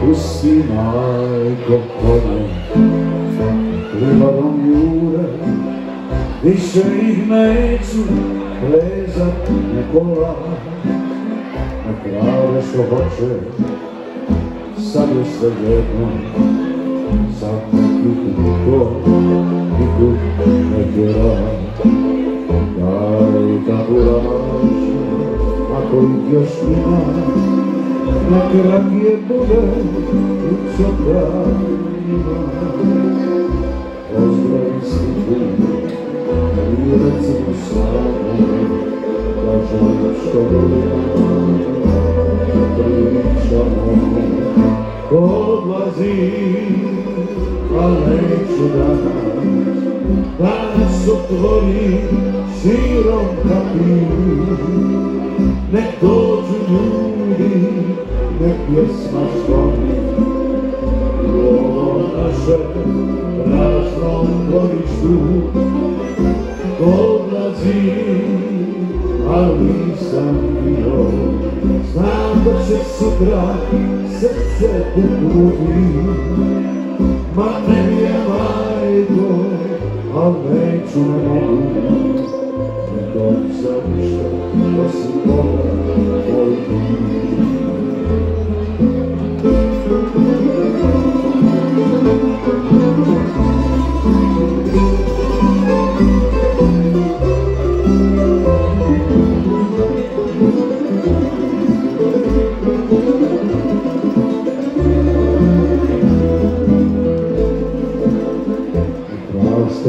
pusti majko kone, livadom jure, više ih neću plezat nekola, na krave što hoće, sad je sve jedno, sad nekih niko, nikud ne tjera, daj taburaš, ako ih još na krakie pole co prawa. Pozdrav si ty, věc musláme, každá škoda, pričamo, odlazí, ale čudá, nás otvorí, nek pjesma zvoni U ovom našem praznom dvorištu Odlazi, ali nisam bio. Znam da će sutra srce pokuti Ma ne mi je majko, al neću ne mogu Ne ništa, osim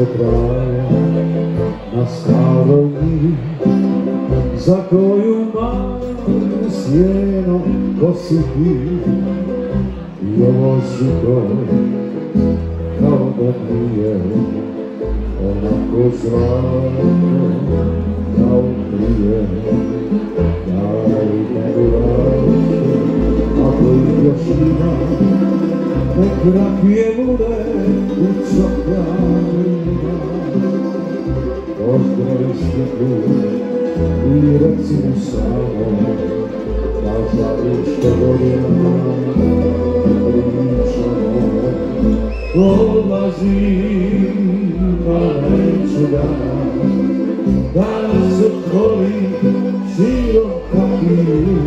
Praste traja na njivi Za koju malu sjeno kosi ti I ovo žito kao da nije Onako kao prije. Daj me urače, ako ih još u Pozdravi stiku i reci mu samo Da žali što godina pričamo Odlazi, pa neću danas Danas otvori širom kapiju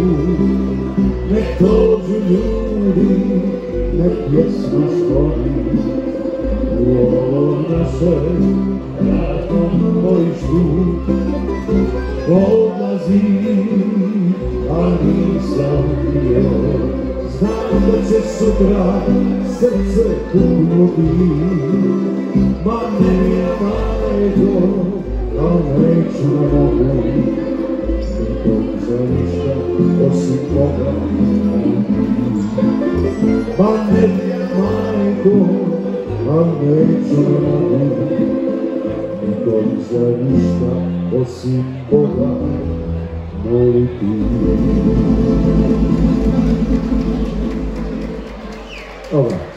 Nek dođu ljudi nek pjesma zvoni u ovom našem ratnom bojištu odlazi, sutra srce puknuti ma ne mi je majko a neću ne mogu nikog za Ma a neću ne mogu Nikog za ništa osim Boga moliti. Dobro.